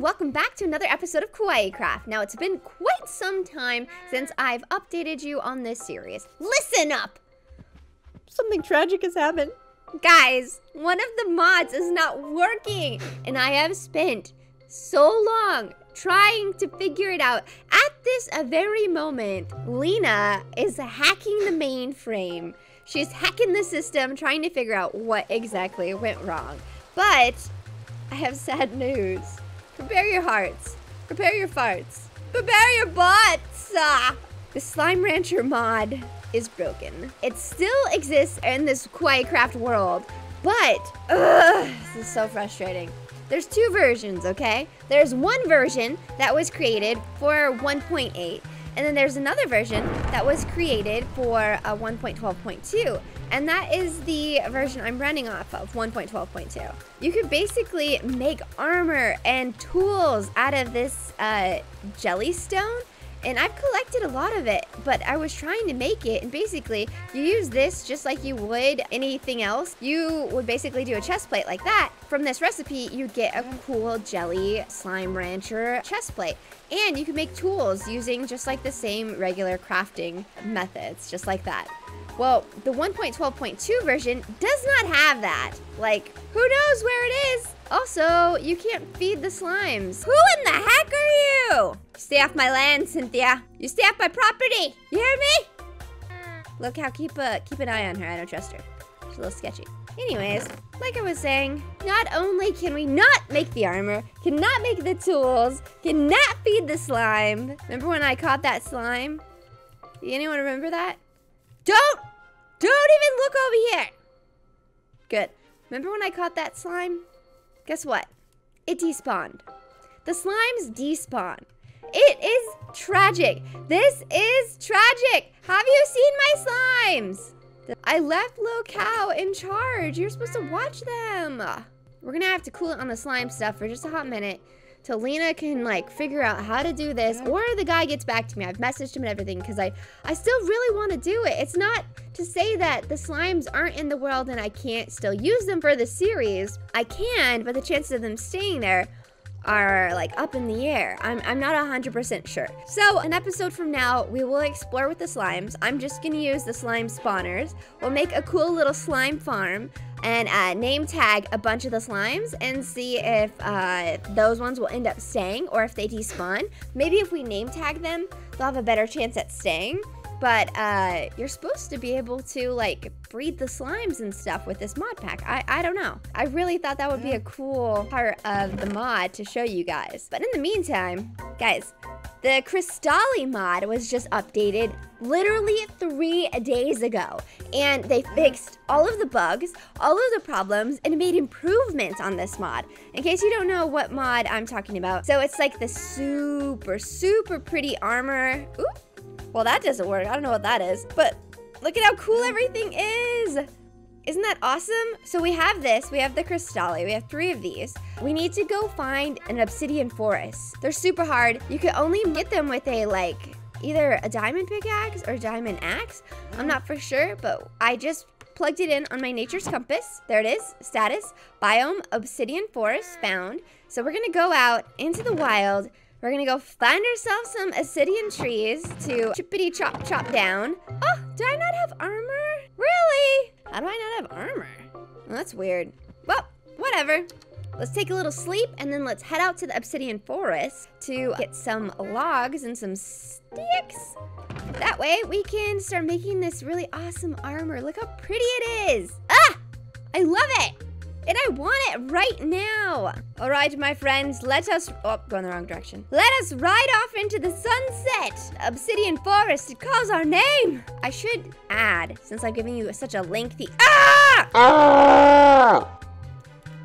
and welcome back to another episode of Kawaii Craft. Now, it's been quite some time since I've updated you on this series. Listen up! Something tragic has happened. Guys, one of the mods is not working, and I have spent so long trying to figure it out. At this very moment, Lena is hacking the mainframe. She's hacking the system, trying to figure out what exactly went wrong. But I have sad news. Prepare your hearts. Prepare your farts. Prepare your butts. Ah. The Slime Rancher mod is broken. It still exists in this Kawaii Craft world, but ugh, this is so frustrating. There's two versions, okay? There's one version that was created for 1.8, and then there's another version that was created for uh, 1.12.2, and that is the version I'm running off of, 1.12.2. You could basically make armor and tools out of this uh, jellystone, and I've collected a lot of it, but I was trying to make it, and basically, you use this just like you would anything else. You would basically do a chest plate like that. From this recipe, you get a cool jelly slime rancher chest plate. And you can make tools using just like the same regular crafting methods, just like that. Well, the 1.12.2 version does not have that. Like, who knows where it is? Also, you can't feed the slimes. Who in the heck are you? Stay off my land, Cynthia. You stay off my property. You hear me? Look how keep a keep an eye on her. I don't trust her. She's a little sketchy. Anyways, like I was saying, not only can we not make the armor, cannot make the tools, cannot feed the slime. Remember when I caught that slime? Anyone remember that? Don't, don't even look over here. Good. Remember when I caught that slime? Guess what? It despawned. The slimes despawn. It is tragic. This is tragic. Have you seen my slimes? I left Cow in charge. You're supposed to watch them. We're gonna have to cool it on the slime stuff for just a hot minute till Lena can like figure out how to do this or the guy gets back to me. I've messaged him and everything because I, I still really want to do it. It's not to say that the slimes aren't in the world and I can't still use them for the series. I can, but the chances of them staying there are like up in the air. I'm, I'm not 100% sure. So an episode from now, we will explore with the slimes. I'm just gonna use the slime spawners. We'll make a cool little slime farm and uh, name tag a bunch of the slimes and see if uh, those ones will end up staying or if they despawn. Maybe if we name tag them, they'll have a better chance at staying. But uh, you're supposed to be able to like breed the slimes and stuff with this mod pack. I, I don't know. I really thought that would be a cool part of the mod to show you guys. But in the meantime, guys, the Crystalli mod was just updated literally three days ago. And they fixed all of the bugs, all of the problems, and made improvements on this mod. In case you don't know what mod I'm talking about. So it's like the super, super pretty armor. Ooh, well, that doesn't work. I don't know what that is. But look at how cool everything is. Isn't that awesome? So we have this, we have the Crystalli, we have three of these. We need to go find an obsidian forest. They're super hard. You can only get them with a like, either a diamond pickaxe or diamond axe. I'm not for sure, but I just plugged it in on my nature's compass. There it is, status, biome, obsidian forest found. So we're gonna go out into the wild, we're gonna go find ourselves some obsidian trees to chippity chop chop down. Oh, do I not have armor? Really? How do I not have armor? Well, that's weird. Well, whatever. Let's take a little sleep and then let's head out to the obsidian forest to get some logs and some sticks. That way we can start making this really awesome armor. Look how pretty it is. Ah! I love it! And I want it right now. All right, my friends, let us... Oh, going the wrong direction. Let us ride off into the sunset. Obsidian Forest, it calls our name. I should add, since I'm giving you such a lengthy... Ah! Ah!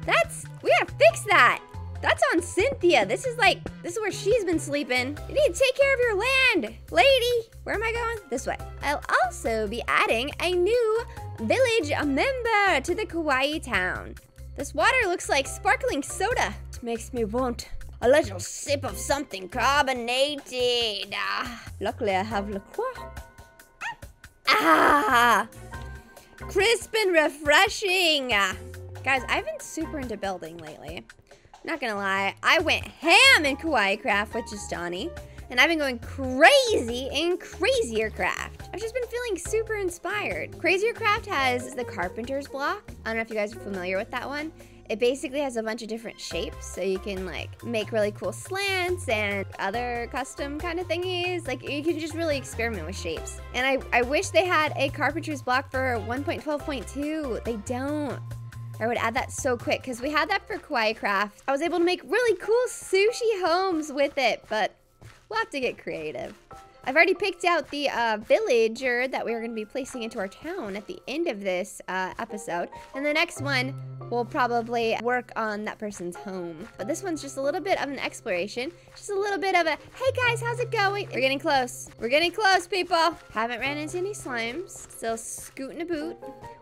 That's... We gotta fix that. That's on Cynthia. This is like... This is where she's been sleeping. You need to take care of your land. Lady, where am I going? This way. I'll also be adding a new village member to the Kawaii town. This water looks like sparkling soda. It makes me want a little sip of something carbonated. Ah, luckily, I have La Croix. Ah! Crisp and refreshing. Ah. Guys, I've been super into building lately. not gonna lie, I went ham in Kawaii Craft with Justani, and I've been going crazy in Crazier Craft. I've just been feeling super inspired. Crazier Craft has the Carpenter's block. I don't know if you guys are familiar with that one. It basically has a bunch of different shapes, so you can like make really cool slants and other custom kind of thingies. Like you can just really experiment with shapes. And I, I wish they had a carpenter's block for 1.12.2. They don't. I would add that so quick because we had that for Kawaii Craft. I was able to make really cool sushi homes with it, but we'll have to get creative. I've already picked out the uh, villager that we are going to be placing into our town at the end of this uh, episode. And the next one, we'll probably work on that person's home. But this one's just a little bit of an exploration. Just a little bit of a, hey guys, how's it going? We're getting close. We're getting close, people. Haven't ran into any slimes. Still scooting a boot.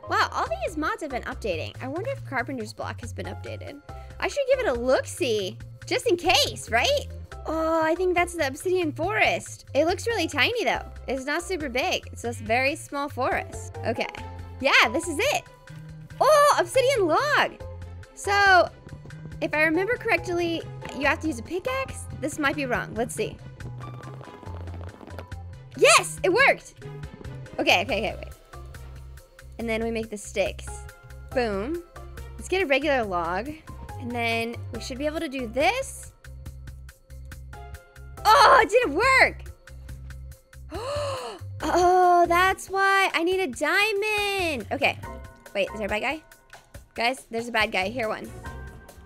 Wow, all these mods have been updating. I wonder if Carpenter's Block has been updated. I should give it a look-see, just in case, right? Oh, I think that's the obsidian forest. It looks really tiny though. It's not super big. It's just very small forest. Okay. Yeah, this is it. Oh, obsidian log. So, if I remember correctly, you have to use a pickaxe. This might be wrong. Let's see. Yes, it worked. Okay, okay, okay, wait. And then we make the sticks. Boom. Let's get a regular log. And then we should be able to do this. Oh, it didn't work. Oh, that's why I need a diamond. Okay. Wait, is there a bad guy? Guys, there's a bad guy. Here one.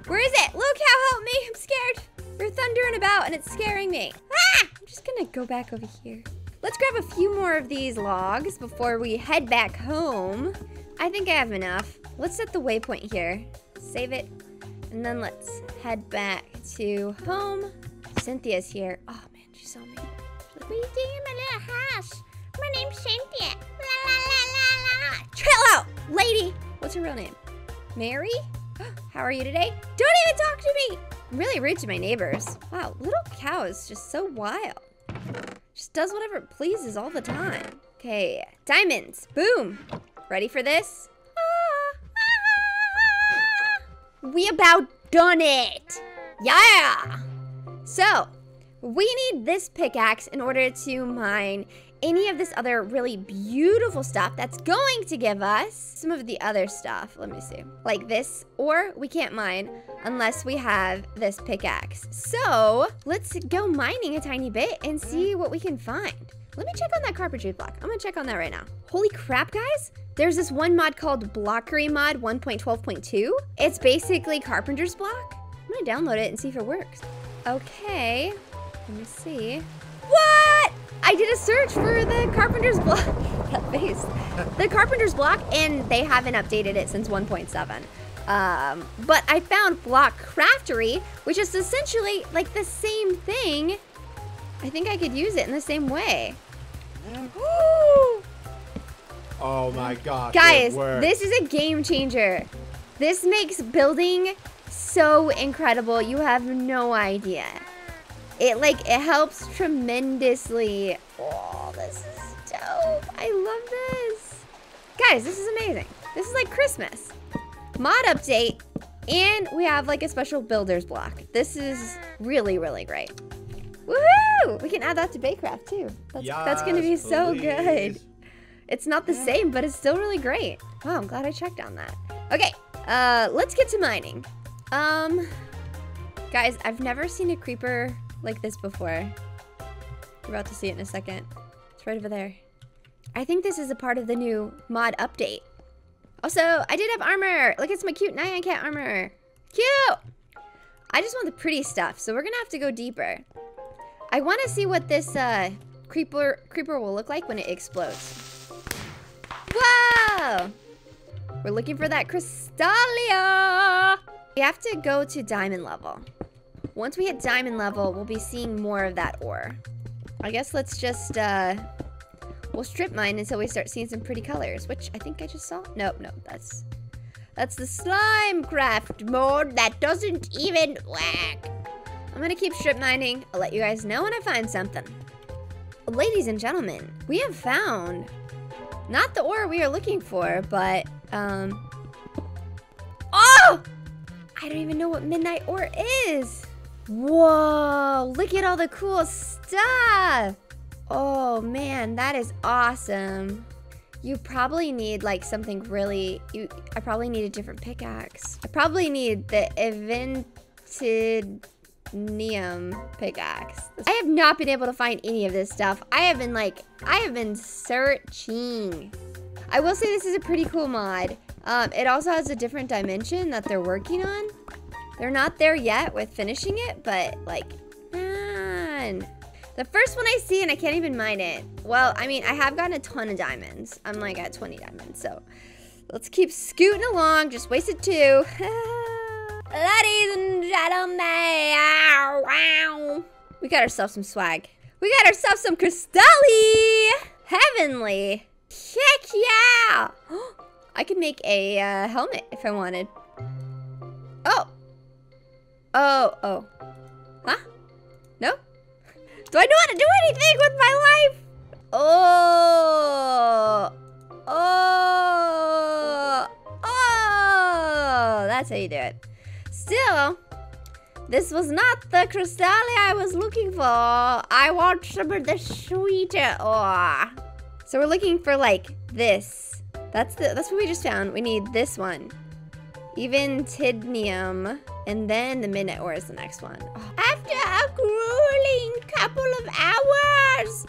Where is it? Luke, how help me. I'm scared. You're thundering about and it's scaring me. Ah! I'm just gonna go back over here. Let's grab a few more of these logs before we head back home. I think I have enough. Let's set the waypoint here. Save it. And then let's head back to home. Cynthia's here. Oh man, she saw me. She's like, what are you doing in my little house? My name's Cynthia. La la la la la. Chill out, lady. What's her real name? Mary? How are you today? Don't even talk to me. I'm really rude to my neighbors. Wow, little cow is just so wild. Just does whatever it pleases all the time. Okay, diamonds. Boom. Ready for this? We about done it. Yeah. So, we need this pickaxe in order to mine any of this other really beautiful stuff that's going to give us some of the other stuff. Let me see. Like this, or we can't mine unless we have this pickaxe. So let's go mining a tiny bit and see what we can find. Let me check on that carpentry block. I'm gonna check on that right now. Holy crap, guys. There's this one mod called Blockery Mod 1.12.2. It's basically carpenter's block. I'm gonna download it and see if it works. Okay, let me see. What? I did a search for the Carpenter's Block. that face. The Carpenter's Block, and they haven't updated it since 1.7. Um, but I found Block Craftery, which is essentially like the same thing. I think I could use it in the same way. Oh my god. Guys, this is a game changer. This makes building so incredible. You have no idea. It like it helps tremendously. Oh, this is dope. I love this. Guys, this is amazing. This is like Christmas. Mod update and we have like a special builder's block. This is really, really great. Woohoo! We can add that to Baycraft too. That's, yes, that's gonna be so good. It's not the same, but it's still really great. Wow, I'm glad I checked on that. Okay, uh, let's get to mining. Um, guys, I've never seen a creeper like this before. You're about to see it in a second. It's right over there. I think this is a part of the new mod update. Also, I did have armor. Look, it's my cute Nyan Cat armor. Cute! I just want the pretty stuff, so we're gonna have to go deeper. I want to see what this uh, creeper creeper will look like when it explodes. Whoa! We're looking for that Crystallia! We have to go to diamond level. Once we hit diamond level, we'll be seeing more of that ore. I guess let's just, uh, we'll strip mine until we start seeing some pretty colors, which I think I just saw. Nope, nope, that's, that's the slime craft mode that doesn't even whack. I'm gonna keep strip mining. I'll let you guys know when I find something. Ladies and gentlemen, we have found not the ore we are looking for, but, um, oh! I don't even know what midnight ore is. Whoa, look at all the cool stuff. Oh man, that is awesome. You probably need like something really, you, I probably need a different pickaxe. I probably need the Eventidnium pickaxe. I have not been able to find any of this stuff. I have been like, I have been searching. I will say this is a pretty cool mod. Um, it also has a different dimension that they're working on. They're not there yet with finishing it, but like, man. The first one I see and I can't even mine it. Well, I mean, I have gotten a ton of diamonds. I'm like at 20 diamonds, so let's keep scooting along. Just wasted two. Ladies and gentlemen, ow, ow. we got ourselves some swag. We got ourselves some Cristalli. Heavenly. Heck yeah. I could make a uh, helmet if I wanted. Oh. Oh, oh. Huh? No? Do I know how to do anything with my life? Oh. Oh. Oh. That's how you do it. Still, this was not the Cristalli I was looking for. I want some of the sweeter ore. So we're looking for like this. That's the that's what we just found. We need this one. Eventidnium. And then the midnight ore is the next one. Oh. After a grueling couple of hours,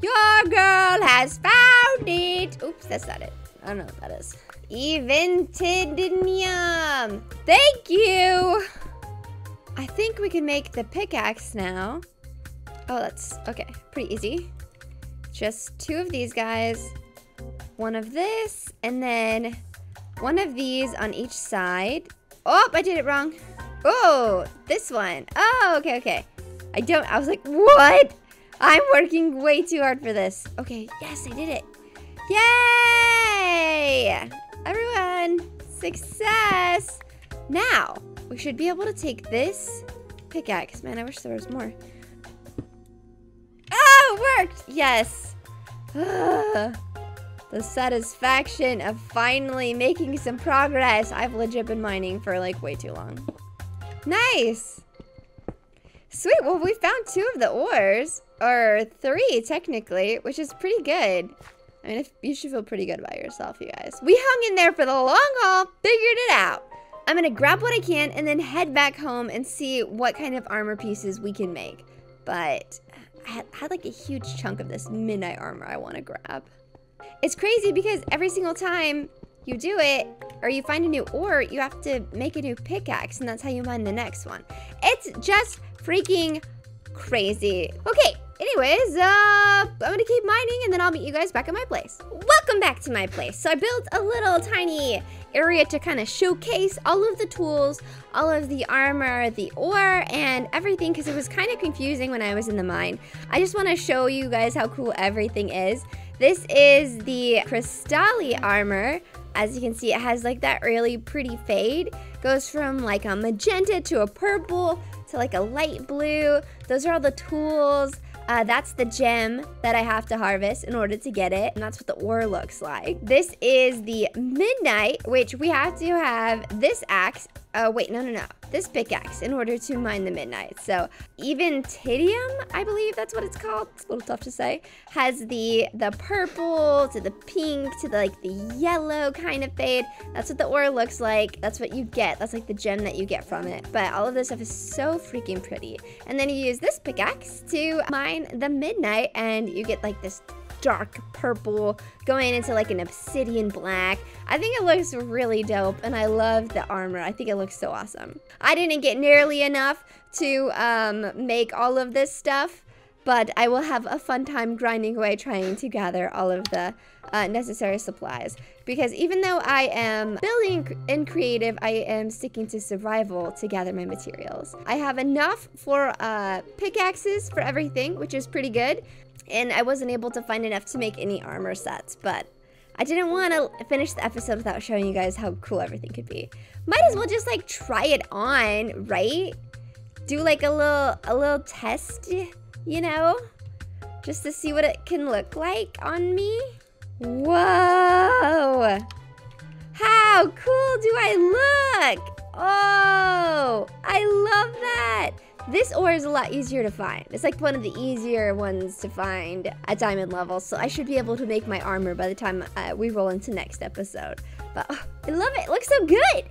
your girl has found it. Oops, that's not it. I don't know what that is. Eventidnium. Thank you. I think we can make the pickaxe now. Oh, that's okay. Pretty easy. Just two of these guys. One of this, and then one of these on each side. Oh, I did it wrong. Oh, this one. Oh, okay, okay. I don't, I was like, what? I'm working way too hard for this. Okay, yes, I did it. Yay! Everyone, success! Now, we should be able to take this pickaxe. Man, I wish there was more. Oh, it worked! Yes. Ugh. The satisfaction of finally making some progress. I've legit been mining for like way too long. Nice. Sweet, well we found two of the ores. Or three, technically, which is pretty good. I mean, you should feel pretty good about yourself, you guys. We hung in there for the long haul, figured it out. I'm gonna grab what I can and then head back home and see what kind of armor pieces we can make. But I had, had like a huge chunk of this midnight armor I wanna grab. It's crazy because every single time you do it or you find a new ore, you have to make a new pickaxe and that's how you mine the next one. It's just freaking crazy. Okay, anyways, uh, I'm gonna keep mining and then I'll meet you guys back at my place. Welcome back to my place. So I built a little tiny area to kind of showcase all of the tools, all of the armor, the ore, and everything because it was kind of confusing when I was in the mine. I just want to show you guys how cool everything is. This is the Cristalli armor. As you can see, it has like that really pretty fade. Goes from like a magenta to a purple to like a light blue. Those are all the tools. Uh, that's the gem that I have to harvest in order to get it. And that's what the ore looks like. This is the midnight, which we have to have this axe. Oh, wait, no, no, no this pickaxe in order to mine the midnight. So Eventidnium, I believe that's what it's called. It's a little tough to say. Has the the purple to the pink to the like the yellow kind of fade. That's what the ore looks like. That's what you get. That's like the gem that you get from it. But all of this stuff is so freaking pretty. And then you use this pickaxe to mine the midnight and you get like this dark purple going into like an obsidian black. I think it looks really dope and I love the armor. I think it looks so awesome. I didn't get nearly enough to um, make all of this stuff, but I will have a fun time grinding away trying to gather all of the uh, necessary supplies. Because even though I am building in creative, I am sticking to survival to gather my materials. I have enough for uh, pickaxes for everything, which is pretty good and I wasn't able to find enough to make any armor sets, but I didn't want to finish the episode without showing you guys how cool everything could be. Might as well just like try it on, right? Do like a little a little test, you know? Just to see what it can look like on me. Whoa! This ore is a lot easier to find. It's like one of the easier ones to find at diamond level, so I should be able to make my armor by the time uh, we roll into next episode. But oh, I love it. It looks so good.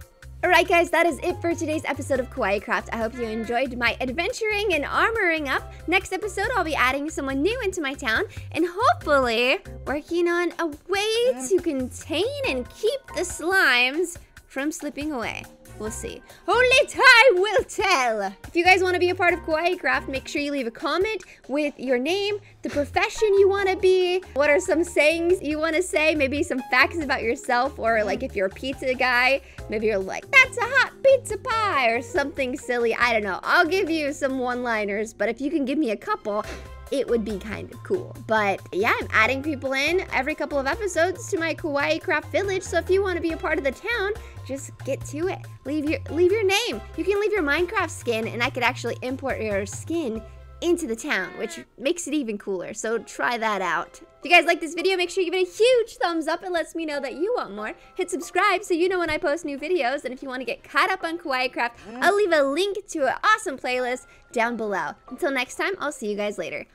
Alright guys, that is it for today's episode of Kawaii Craft. I hope you enjoyed my adventuring and armoring up. Next episode, I'll be adding someone new into my town and hopefully working on a way to contain and keep the slimes from slipping away. We'll see. Only time will tell. If you guys want to be a part of Kawaii Craft, make sure you leave a comment with your name, the profession you want to be, what are some sayings you want to say, maybe some facts about yourself, or like if you're a pizza guy, maybe you're like, that's a hot pizza pie, or something silly. I don't know. I'll give you some one liners, but if you can give me a couple, it would be kind of cool. But yeah, I'm adding people in every couple of episodes to my Kawaii Craft Village. So if you want to be a part of the town, just get to it. Leave your leave your name. You can leave your Minecraft skin, and I could actually import your skin into the town, which makes it even cooler. So try that out. If you guys like this video, make sure you give it a huge thumbs up. It lets me know that you want more. Hit subscribe so you know when I post new videos. And if you want to get caught up on Kawaii Craft, I'll leave a link to an awesome playlist down below. Until next time, I'll see you guys later.